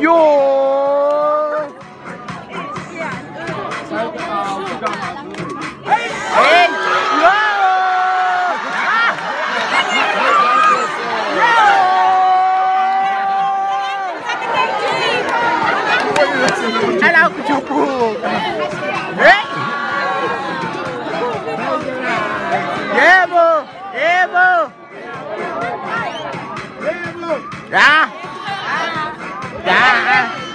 Yo! Era o Evo! Evo!